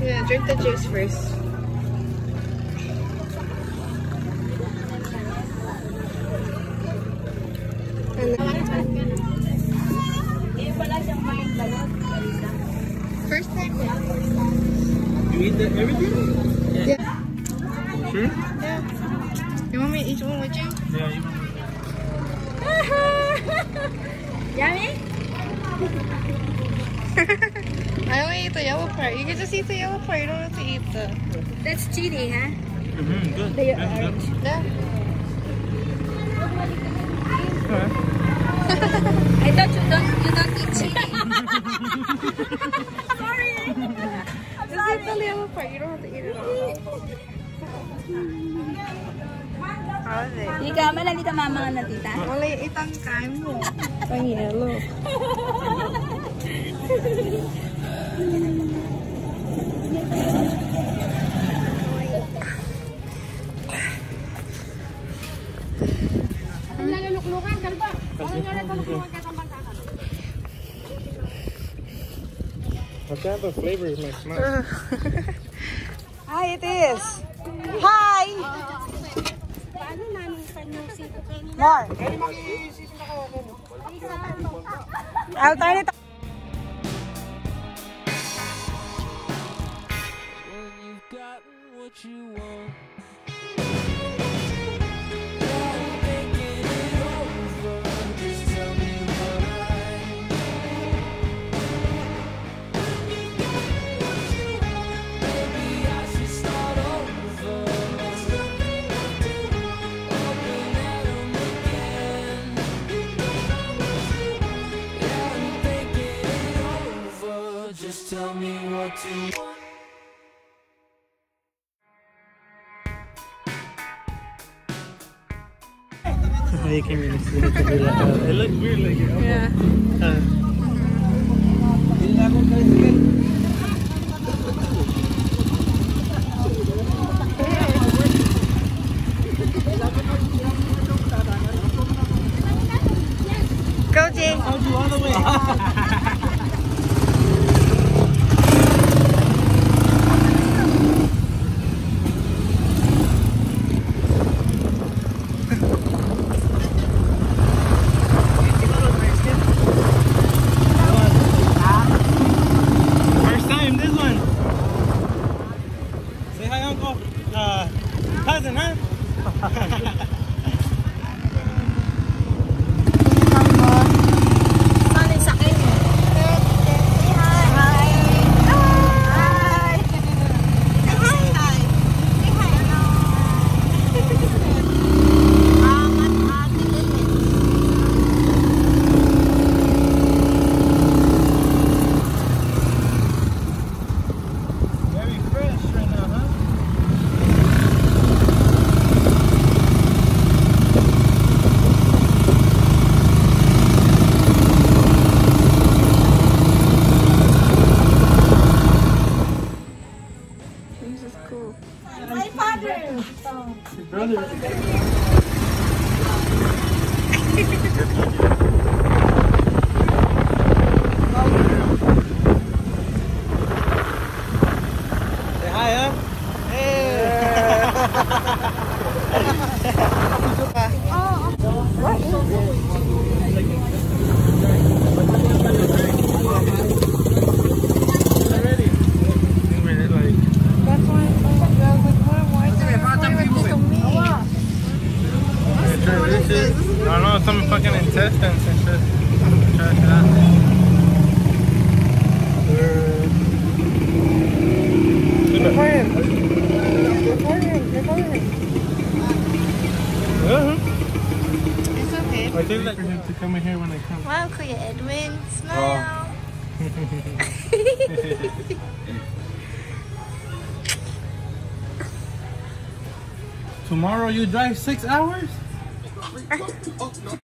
Yeah, drink the juice first. First time? You eat the, everything? Yeah. yeah. Sure? Yeah. You want me to eat one with you? Yeah, you want me. Yummy? I only eat the yellow part. You can just eat the yellow part. You don't have to eat the. That's chili, huh? Mm-hmm, good. They are- good. Yeah. I thought you don't you don't eat chili. Just eat the yellow part. You don't have to eat it all. How is it? Ika, malali ka mama na tita. Wala itang kain mo. Pang yellow. Kaluklukan, kalba. Ano nyo na kaluklukan katambang takan? What kind of flavor is my smile? Hi, it is. Hi! Paano namin panusip? More. Out tayo nito. Gotten what you want. Just tell me what I. Maybe you can't really see it. It looks weird like it. Yeah. Uh, 你在 My father. Brother. Yeah, sure, this is, I don't know, some fucking intestines and shit. Trash it out. Recording. Recording. Recording. Uh-huh. It's okay. I think that for him to come in here when I come. Wow, Kuya Edwin. Smile. Tomorrow you drive six hours? Oh no.